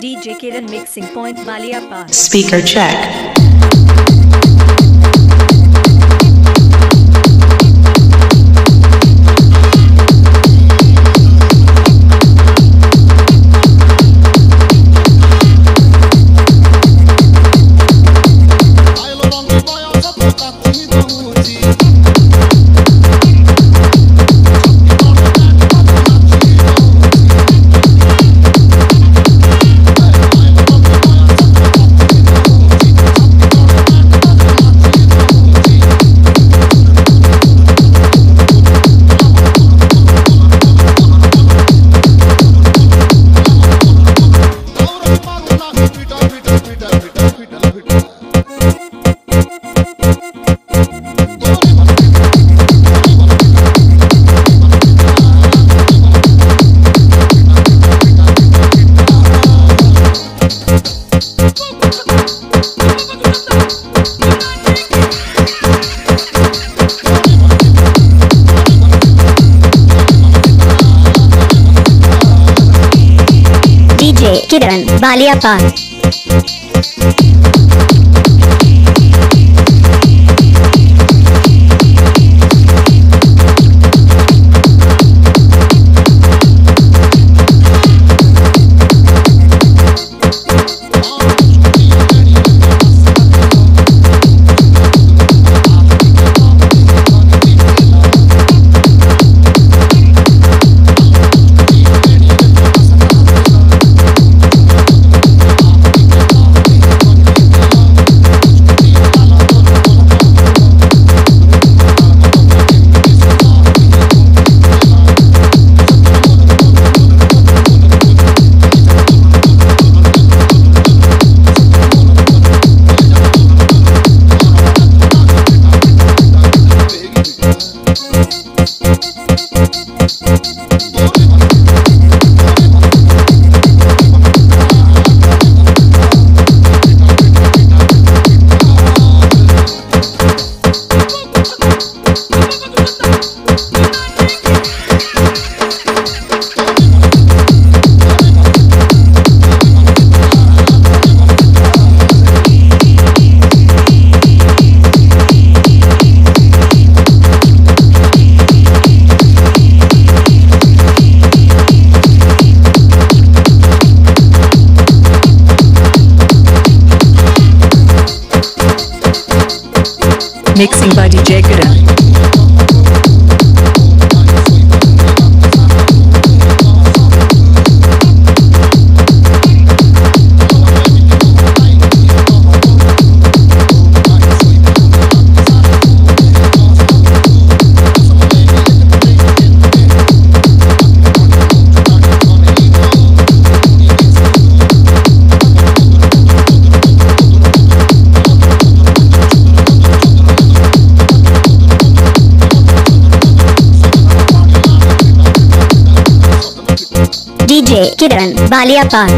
DJ Kiran Mixing Point Speaker check. DJ Kiran Baliapal. Mixing by DJ Kiran. DJ Kiran Baliapal.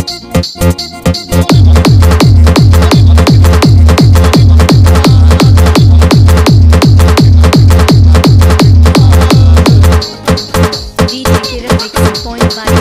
DJ Kiran Mixing Point Baliapal.